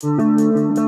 Música